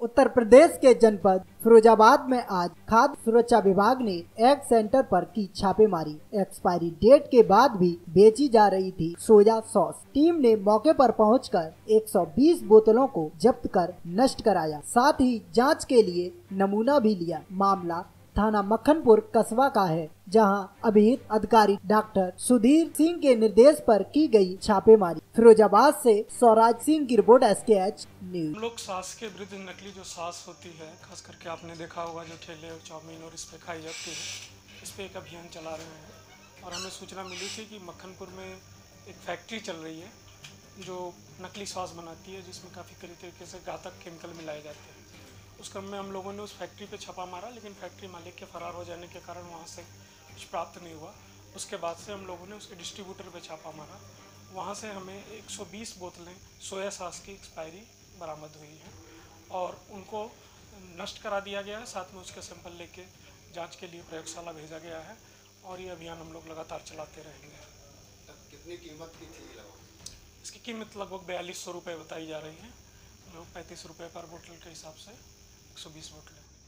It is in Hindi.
उत्तर प्रदेश के जनपद फिरोजाबाद में आज खाद्य सुरक्षा विभाग ने एग सेंटर पर की छापेमारी। एक्सपायरी डेट के बाद भी बेची जा रही थी सोया सॉस। टीम ने मौके पर पहुंचकर 120 बोतलों को जब्त कर नष्ट कराया। साथ ही जाँच के लिए नमूना भी लिया। मामला थाना मक्खनपुर कस्बा का है, जहाँ अभिहित अधिकारी डॉक्टर सुधीर सिंह के निर्देश पर की गई छापेमारी। फिरोजाबाद से स्वराज सिंह की report S K H news लोग सास के विरुद्ध नकली जो सास होती है, खास करके आपने देखा होगा जो ठेले और चाउमीन और इस पे खाई जाती है, इस पे एक अभियान चला रहे हैं। और हमें सूचना मिली थी कि मक्खनपुर में एक फैक्ट्री चल रही है, जो नकली सॉस बनाती है, जिसमें काफ़ी तरीके से घातक केमिकल मिलाए जाते हैं। उस क्रम में हम लोगों ने उस फैक्ट्री पे छापा मारा लेकिन फैक्ट्री मालिक के फरार हो जाने के कारण वहाँ से कुछ प्राप्त नहीं हुआ। उसके बाद से हम लोगों ने उसके डिस्ट्रीब्यूटर पे छापा मारा। वहाँ से हमें 120 बोतलें सोया सास की एक्सपायरी बरामद हुई हैं और उनको नष्ट करा दिया गया है। साथ में उसके सैंपल लेके जाँच के लिए प्रयोगशाला भेजा गया है और ये अभियान हम लोग लगातार चलाते रहेंगे। कितनी कीमत की थी लगभग? इसकी कीमत लगभग बयालीस सौ रुपये बताई जा रही है। पैंतीस रुपये पर बोतल के हिसाब से। 120 बोतलें